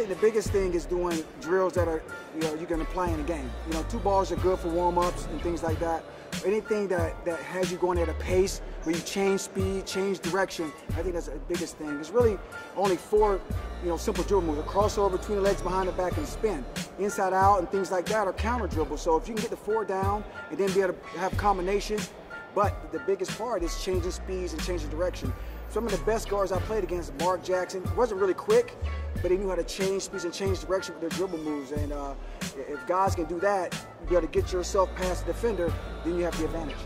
think the biggest thing is doing drills that are, you know, you can apply in a game. You know, two balls are good for warm-ups and things like that. Anything that, that has you going at a pace where you change speed, change direction, I think that's the biggest thing. It's really only four, you know, simple dribble moves. A crossover between the legs, behind the back, and spin. Inside out and things like that are counter dribbles. So if you can get the four down and then be able to have combinations, but the biggest part is changing speeds and changing direction. Some of the best guards I played against, Mark Jackson, wasn't really quick, but he knew how to change speeds and change direction with their dribble moves. And uh, if guys can do that, be able to get yourself past the defender, then you have the advantage.